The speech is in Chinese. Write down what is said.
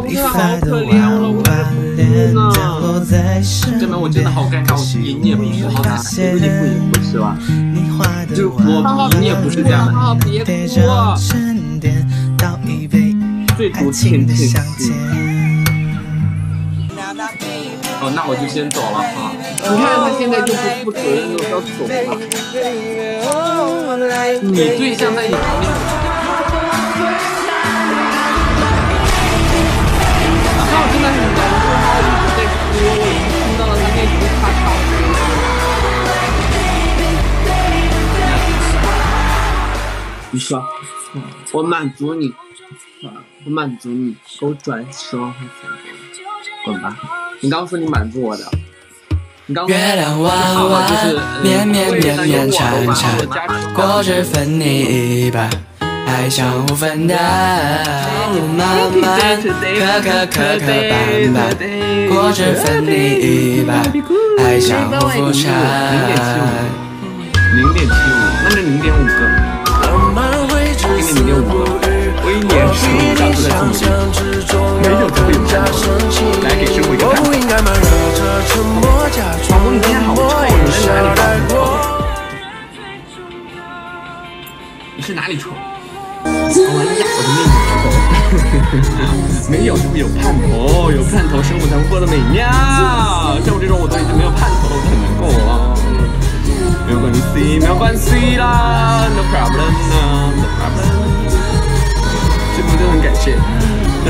我真的好可怜，我老公在哭呢。真的，我真的好尴尬，我你你也不是好吧？你不也不是吧？就我你也不是这样的，好别哭。最毒天天哦，那我就先走了哈。你看他现在就不不承认了，要走了。你对象在你旁边。的。你说，我满足你，我满足你，给我转十万块钱，滚吧！你刚刚说你满足我的，你刚刚月亮弯弯，绵绵绵绵缠缠，果汁分你一半，爱相互分担。慢慢，磕磕磕磕绊绊，果汁分你一半，爱相互扶搀。零点七五，零点五五张都在送你，没有就会有盼头。来给生活一个答案。老公，你今天好臭，你是哪里臭？你是哪里呀，我的命！没有就会有盼头，有盼头生活才会过得美妙。像我这种我都已经没有盼头了，我很难过啊。没有关系，没有关系啦，no problem 啊，no problem。这部都